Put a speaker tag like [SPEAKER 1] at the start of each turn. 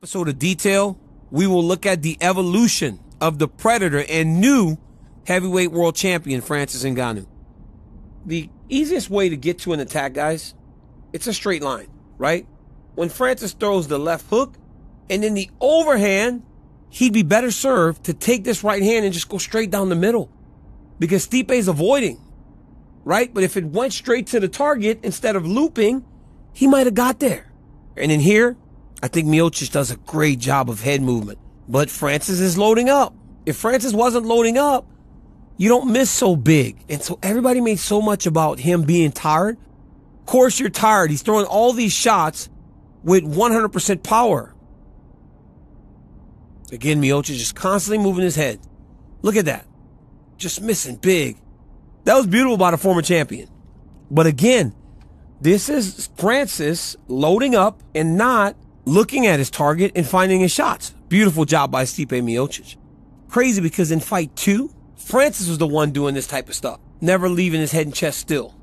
[SPEAKER 1] episode of detail, we will look at the evolution of the Predator and new heavyweight world champion Francis Ngannou. The easiest way to get to an attack, guys, it's a straight line, right? When Francis throws the left hook and then the overhand, he'd be better served to take this right hand and just go straight down the middle because Stipe's avoiding, right? But if it went straight to the target instead of looping, he might have got there. And in here, I think Miocic does a great job of head movement. But Francis is loading up. If Francis wasn't loading up, you don't miss so big. And so everybody made so much about him being tired. Of course, you're tired. He's throwing all these shots with 100% power. Again, Miocic just constantly moving his head. Look at that. Just missing big. That was beautiful by the former champion. But again, this is Francis loading up and not looking at his target and finding his shots. Beautiful job by Stipe Miocic. Crazy because in fight two, Francis was the one doing this type of stuff, never leaving his head and chest still.